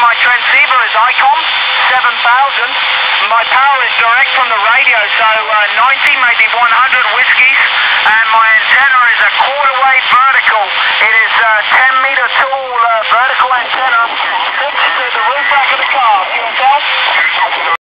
my transceiver is ICOM 7000. My power is direct from the radio, so uh, 90, maybe 100 whiskies. And my